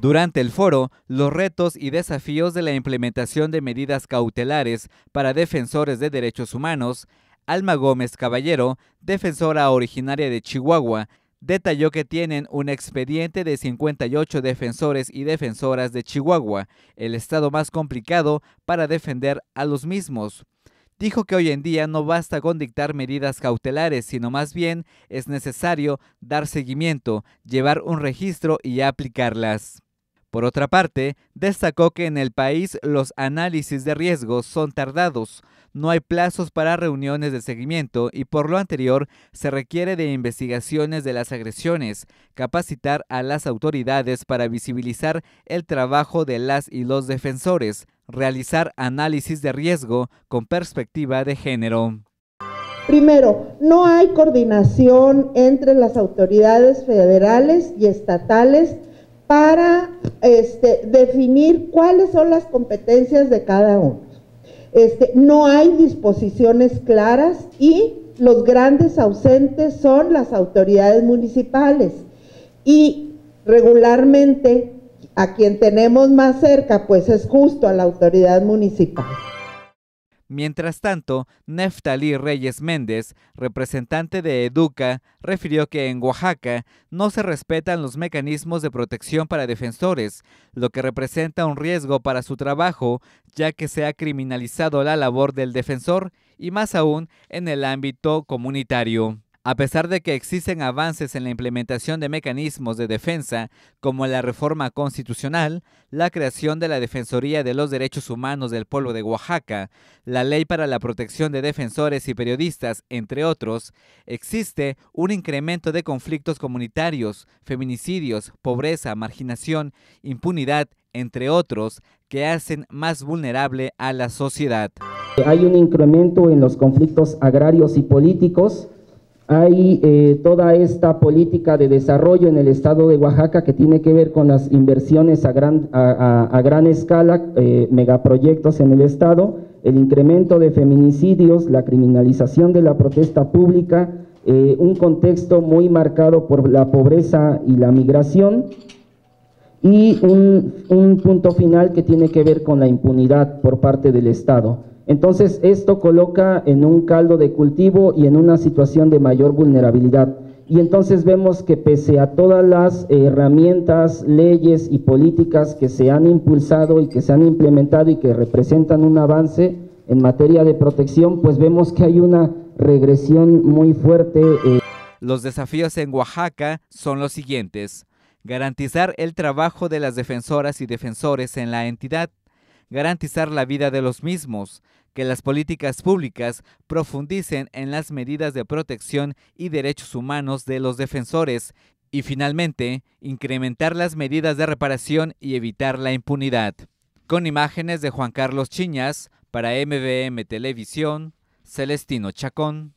Durante el foro, los retos y desafíos de la implementación de medidas cautelares para defensores de derechos humanos, Alma Gómez Caballero, defensora originaria de Chihuahua, detalló que tienen un expediente de 58 defensores y defensoras de Chihuahua, el estado más complicado para defender a los mismos. Dijo que hoy en día no basta con dictar medidas cautelares, sino más bien es necesario dar seguimiento, llevar un registro y aplicarlas. Por otra parte, destacó que en el país los análisis de riesgos son tardados, no hay plazos para reuniones de seguimiento y por lo anterior se requiere de investigaciones de las agresiones, capacitar a las autoridades para visibilizar el trabajo de las y los defensores, realizar análisis de riesgo con perspectiva de género. Primero, no hay coordinación entre las autoridades federales y estatales para este, definir cuáles son las competencias de cada uno. Este, no hay disposiciones claras y los grandes ausentes son las autoridades municipales. Y regularmente a quien tenemos más cerca, pues es justo a la autoridad municipal. Mientras tanto, Neftalí Reyes Méndez, representante de Educa, refirió que en Oaxaca no se respetan los mecanismos de protección para defensores, lo que representa un riesgo para su trabajo, ya que se ha criminalizado la labor del defensor y más aún en el ámbito comunitario. A pesar de que existen avances en la implementación de mecanismos de defensa, como la reforma constitucional, la creación de la Defensoría de los Derechos Humanos del Pueblo de Oaxaca, la Ley para la Protección de Defensores y Periodistas, entre otros, existe un incremento de conflictos comunitarios, feminicidios, pobreza, marginación, impunidad, entre otros, que hacen más vulnerable a la sociedad. Hay un incremento en los conflictos agrarios y políticos, hay eh, toda esta política de desarrollo en el estado de Oaxaca que tiene que ver con las inversiones a gran, a, gran escala, eh, megaproyectos en el estado, el incremento de feminicidios, la criminalización de la protesta pública, eh, un contexto muy marcado por la pobreza y la migración y un, un punto final que tiene que ver con la impunidad por parte del Estado. Entonces, esto coloca en un caldo de cultivo y en una situación de mayor vulnerabilidad. Y entonces vemos que pese a todas las herramientas, leyes y políticas que se han impulsado y que se han implementado y que representan un avance en materia de protección, pues vemos que hay una regresión muy fuerte. Eh. Los desafíos en Oaxaca son los siguientes. Garantizar el trabajo de las defensoras y defensores en la entidad, garantizar la vida de los mismos, que las políticas públicas profundicen en las medidas de protección y derechos humanos de los defensores y finalmente incrementar las medidas de reparación y evitar la impunidad. Con imágenes de Juan Carlos Chiñas para MBM Televisión, Celestino Chacón.